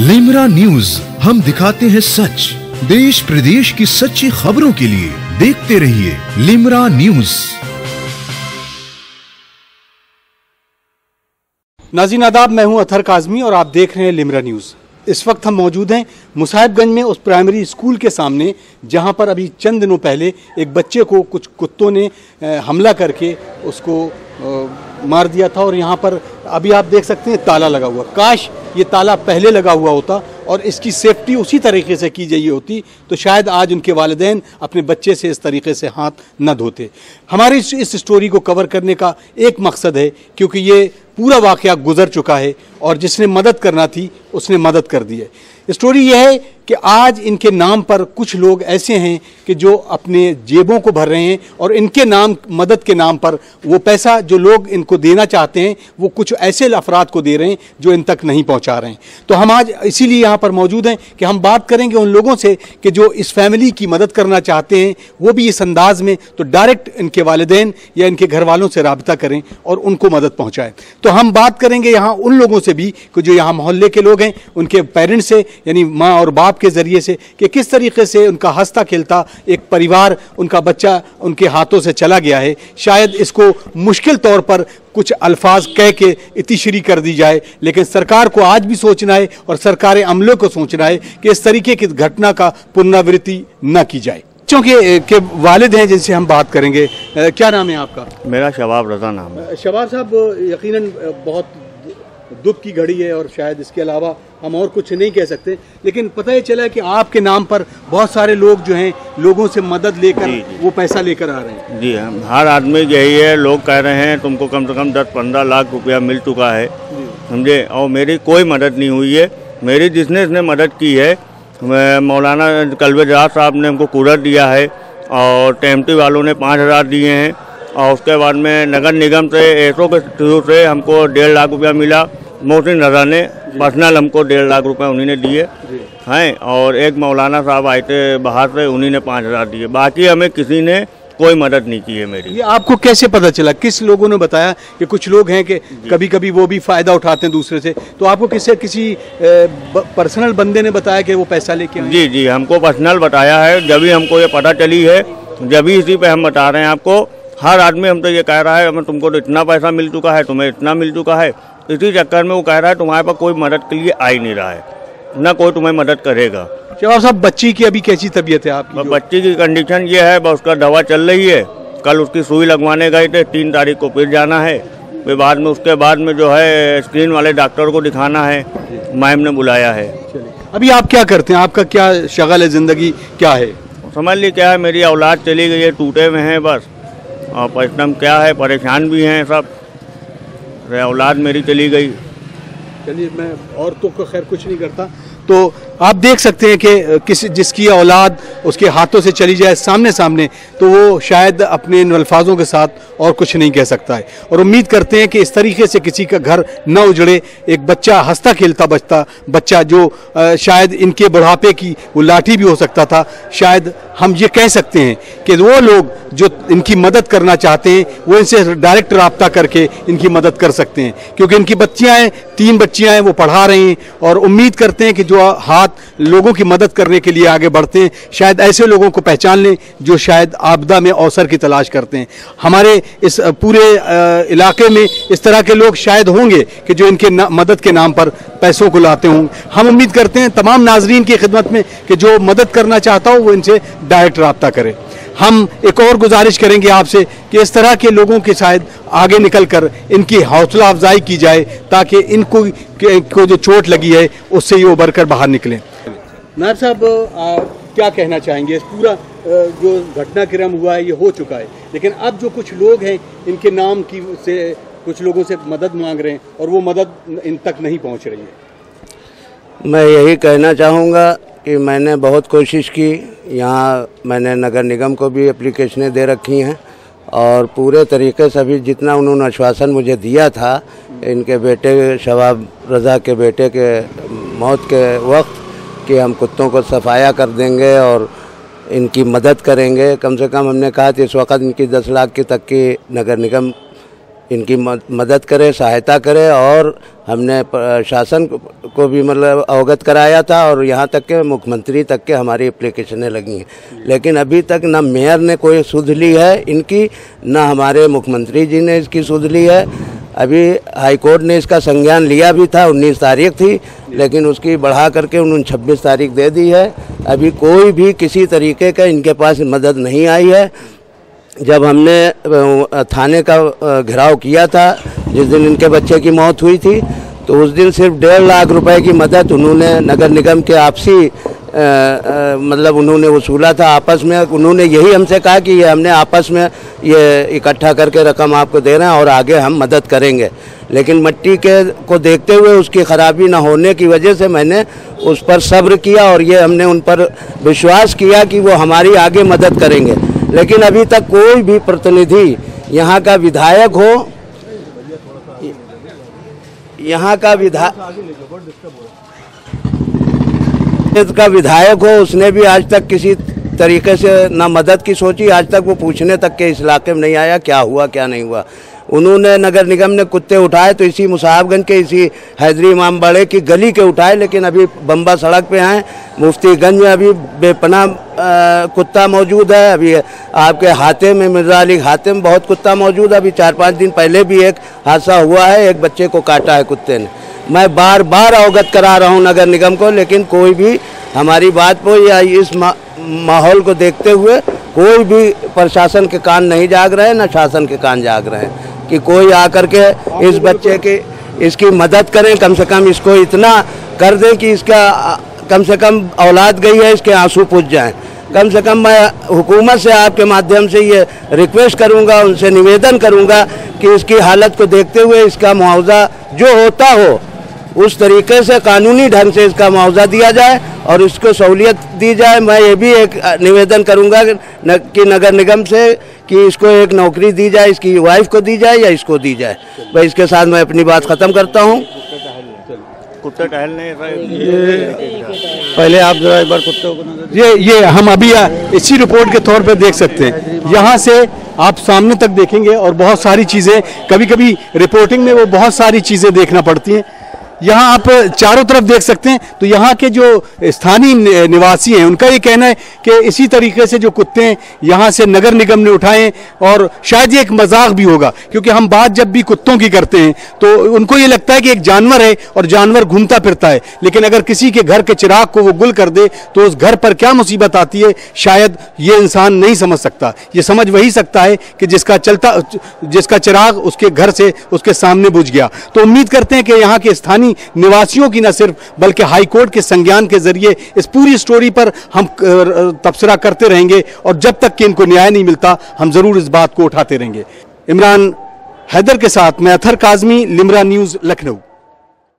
Limra news, हम दिखाते हैं सच। देश प्रदेश की सच्ची खबरों के लिए देखते रहिए लिमरा न्यूज़। नाजीन आदाब, मैं हूँ अथर काजमी और आप देख रहे हैं लिमरा न्यूज़। इस वक्त हम मौजूद हैं मुसाहिबगंज में उस प्राइमरी स्कूल के सामने, जहाँ पर अभी चंद दिनों पहले एक बच्चे को कुछ कुत्तों ने हमला करके उसको मार दिया था और यहाँ पर अभी आप देख सकते हैं ताला लगा हुआ। काश ये ताला पहले लगा हुआ होता और इसकी सेफ्टी उसी तरीके से की गई होती तो शायद आज उनके वालदेन अपने बच्चे से इस तरीके से हाथ न धोते। हमारी इस, इस स्टोरी को कवर करने का एक मकसद है क्योंकि ये पूरा वाक़ गुजर चुका है और जिसने मदद करना थी उसने मदद कर दी है। स्टोरी यह है कि आज इनके नाम पर कुछ लोग ऐसे हैं कि जो अपने जेबों को भर रहे हैं और इनके नाम, मदद के नाम पर वो पैसा जो लोग इनको देना चाहते हैं, वो कुछ ऐसे अफराद को दे रहे हैं जो इन तक नहीं पहुँचा रहे हैं। तो हम आज इसीलिए यहाँ पर मौजूद हैं कि हम बात करेंगे उन लोगों से कि जो इस फैमिली की मदद करना चाहते हैं, वो भी इस अंदाज में तो डायरेक्ट इनके वालदेन या इनके घर वालों से रबता करें और उनको मदद पहुँचाएँ। तो हम बात करेंगे यहाँ उन लोगों से भी कि जो यहाँ मोहल्ले के लोग हैं, उनके पेरेंट्स से, यानी माँ और बाप के ज़रिए से कि किस तरीके से उनका हंसता खेलता एक परिवार उनका बच्चा उनके हाथों से चला गया है। शायद इसको मुश्किल तौर पर कुछ अल्फाज कह के इतिश्री कर दी जाए लेकिन सरकार को आज भी सोचना है और सरकार अमलों को सोचना है कि इस तरीके की घटना का पुनरावृत्ति न की जाए। बच्चों के, के वालिद हैं जिनसे हम बात करेंगे क्या नाम है आपका? मेरा शबाब रजा नाम है। शबाब साहब यकीनन बहुत दुख की घड़ी है और शायद इसके अलावा हम और कुछ नहीं कह सकते। लेकिन पता ही चला कि आपके नाम पर बहुत सारे लोग जो हैं लोगों से मदद लेकर। वो पैसा लेकर आ रहे हैं। जी हम हर आदमी यही है लोग कह रहे हैं तुमको कम से कम दस पंद्रह लाख रुपया मिल चुका है। समझे? और मेरी कोई मदद नहीं हुई है। मेरी जिसने इसने मदद की है मौलाना कलवेजराज साहब ने हमको कूलर दिया है और टेमटी वालों ने पाँच हज़ार दिए हैं। और उसके बाद में नगर निगम से एसओ के थ्रू से हमको डेढ़ लाख रुपया मिला। मोहसिन रजा ने पर्सनल हमको डेढ़ लाख रुपए उन्हीं ने दिए। हैं और एक मौलाना साहब आए थे बाहर से उन्हीं ने पाँच हज़ार दिए। बाकी हमें किसी ने कोई मदद नहीं की है मेरी। ये आपको कैसे पता चला? किस लोगों ने बताया कि कुछ लोग हैं कि कभी कभी वो भी फ़ायदा उठाते हैं दूसरे से? तो आपको किसी किसी पर्सनल बंदे ने बताया कि वो पैसा लेके जी जी हमको पर्सनल बताया है। जब भी हमको ये पता चली है जब भी इसी पे हम बता रहे हैं आपको हर आदमी हमसे ये कह रहा है हमें तुमको तो इतना पैसा मिल चुका है तुम्हें इतना मिल चुका है। इसी चक्कर में वो कह रहा है तुम्हारे पास कोई मदद के लिए आ ही नहीं रहा है। ना कोई तुम्हें मदद करेगा। शबाब साहब बच्ची की अभी कैसी तबीयत है आपकी जो- बच्ची की कंडीशन ये है बस उसका दवा चल रही है। कल उसकी सुई लगवाने गए थे तीन तारीख को फिर जाना है। फिर बाद में उसके बाद में जो है स्क्रीन वाले डॉक्टर को दिखाना है। मैम ने बुलाया है। अभी आप क्या करते हैं? आपका क्या शगल है ज़िंदगी क्या है? समझ ली क्या है मेरी औलाद चली गई है टूटे हुए हैं बस। और परिश्रम क्या है, परेशान भी हैं सब। औलाद मेरी चली गई। चलिए, मैं औरतों को खैर कुछ नहीं करता। तो आप देख सकते हैं कि किसी, जिसकी औलाद उसके हाथों से चली जाए सामने सामने तो वो शायद अपने इन अल्फाजों के साथ और कुछ नहीं कह सकता है। और उम्मीद करते हैं कि इस तरीके से किसी का घर न उजड़े, एक बच्चा हंसता खेलता बचता बच्चा जो शायद इनके बुढ़ापे की वो लाठी भी हो सकता था, शायद हम ये कह सकते हैं कि वो लोग जो इनकी मदद करना चाहते हैं, वो इनसे डायरेक्ट रबता करके इनकी मदद कर सकते हैं। क्योंकि इनकी बच्चियाँ हैं, तीन बच्चियाँ हैं, वो पढ़ा रही हैं, और उम्मीद करते हैं कि जो हाथ लोगों की मदद करने के लिए आगे बढ़ते हैं। शायद ऐसे लोगों को पहचान लें जो शायद आपदा में अवसर की तलाश करते हैं। हमारे इस पूरे इलाके में इस तरह के लोग शायद होंगे कि जो इनके मदद के नाम पर पैसों को लाते हों। हम उम्मीद करते हैं तमाम नाजरीन की खिदमत में कि जो मदद करना चाहता हो वो इनसे डायरेक्ट रबता करे। हम एक और गुजारिश करेंगे आपसे कि इस तरह के लोगों के शायद आगे निकल कर इनकी हौसला अफजाई की जाए ताकि इनको को जो चोट लगी है, उससे ये उभर कर बाहर निकलें। नायब साहब क्या कहना चाहेंगे? इस पूरा जो घटनाक्रम हुआ है, ये हो चुका है। लेकिन अब जो कुछ लोग हैं, इनके नाम की से कुछ लोगों से मदद मांग रहे हैं और वो मदद इन तक नहीं पहुँच रही है। मैं यही कहना चाहूँगा कि मैंने बहुत कोशिश की। यहाँ मैंने नगर निगम को भी एप्लीकेशनें दे रखी हैं और पूरे तरीके से अभी जितना उन्होंने आश्वासन मुझे दिया था, इनके बेटे शवाब रज़ा के बेटे के मौत के वक्त कि हम कुत्तों को सफाया कर देंगे और इनकी मदद करेंगे। कम से कम हमने कहा कि इस वक्त इनकी दस लाख की तक की नगर निगम इनकी मदद करे, सहायता करे और हमने शासन को भी मतलब अवगत कराया था और यहाँ तक के मुख्यमंत्री तक के हमारी एप्लीकेशनें लगी हैं। लेकिन अभी तक ना मेयर ने कोई सुध ली है इनकी, ना हमारे मुख्यमंत्री जी ने इसकी सुध ली है। अभी हाईकोर्ट ने इसका संज्ञान लिया भी था 19 तारीख थी, लेकिन उसकी बढ़ा करके उन्होंने 26 तारीख दे दी है। अभी कोई भी किसी तरीके का इनके पास मदद नहीं आई है। जब हमने थाने का घेराव किया था, जिस दिन इनके बच्चे की मौत हुई थी तो उस दिन सिर्फ़ डेढ़ लाख रुपए की मदद उन्होंने, नगर निगम के आपसी मतलब उन्होंने वसूला था आपस में। उन्होंने यही हमसे कहा कि ये हमने आपस में ये इकट्ठा करके रकम आपको दे रहे हैं और आगे हम मदद करेंगे। लेकिन मिट्टी के, को देखते हुए उसकी ख़राबी ना होने की वजह से मैंने उस पर सब्र किया और ये हमने उन पर विश्वास किया कि वो हमारी आगे मदद करेंगे। लेकिन अभी तक कोई भी प्रतिनिधि यहाँ का विधायक हो, यहाँ का विधायक का विधायक हो, उसने भी आज तक किसी तरीके से ना मदद की सोची, आज तक वो पूछने तक के इस इलाके में नहीं आया, क्या हुआ, क्या नहीं हुआ। उन्होंने नगर निगम ने कुत्ते उठाए तो इसी मुसाहबगंज के, इसी हैदरी इमाम बड़े की गली के उठाए, लेकिन अभी बम्बा सड़क पे हैं मुफ्तीगंज में अभी बेपना कुत्ता मौजूद है। अभी आपके हाथे में मिर्ज़ा अली हाथे में बहुत कुत्ता मौजूद है। अभी चार पाँच दिन पहले भी एक हादसा हुआ है। एक बच्चे को काटा है कुत्ते ने। मैं बार बार अवगत करा रहा हूँ नगर निगम को, लेकिन कोई भी हमारी बात को या इस माहौल को देखते हुए कोई भी प्रशासन के कान नहीं जाग रहे न शासन के कान जाग रहे हैं कि कोई आकर के इस बच्चे की, इसकी मदद करें। कम से कम इसको इतना कर दें कि इसका, कम से कम औलाद गई है, इसके आँसू पूछ जाएँ। कम से कम मैं हुकूमत से आपके माध्यम से ये रिक्वेस्ट करूँगा उनसे निवेदन करूँगा कि इसकी हालत को देखते हुए इसका मुआवजा जो होता हो उस तरीके से कानूनी ढंग से इसका मुआवजा दिया जाए और इसको सहूलियत दी जाए। मैं ये भी एक निवेदन करूँगा कि नगर निगम से कि इसको एक नौकरी दी जाए इसकी वाइफ को दी जाए या इसको दी जाए। भाई इसके साथ मैं अपनी बात ख़त्म करता हूँ। कुत्ते टहलने पहले आप जरा एक बार कुत्ते को ये ये हम अभी इसी रिपोर्ट के तौर पर देख सकते हैं। यहाँ से आप सामने तक देखेंगे और बहुत सारी चीज़ें कभी कभी रिपोर्टिंग में वो बहुत सारी चीज़ें देखना पड़ती हैं। यहाँ आप चारों तरफ़ देख सकते हैं। तो यहाँ के जो स्थानीय निवासी हैं, उनका ये कहना है कि इसी तरीके से जो कुत्ते हैं, यहाँ से नगर निगम ने उठाए और शायद ये एक मज़ाक भी होगा, क्योंकि हम बात जब भी कुत्तों की करते हैं तो उनको ये लगता है कि एक जानवर है और जानवर घूमता फिरता है। लेकिन अगर किसी के घर के चिराग को वो गुल कर दे तो उस घर पर क्या मुसीबत आती है, शायद ये इंसान नहीं समझ सकता। ये समझ वही सकता है कि जिसका चलता, जिसका चिराग उसके घर से, उसके सामने बुझ गया। तो उम्मीद करते हैं कि यहाँ के स्थानीय स्थानीय निवासियों की न सिर्फ़, बल्कि हाईकोर्ट के संज्ञान के ज़रिए इस पूरी स्टोरी पर हम तबसरा करते रहेंगे और जब तक कि इनको न्याय नहीं मिलता, हम ज़रूर इस बात को उठाते रहेंगे। इमरान हैदर के साथ मैं अथर काजमी, लिमरा न्यूज़, लखनऊ।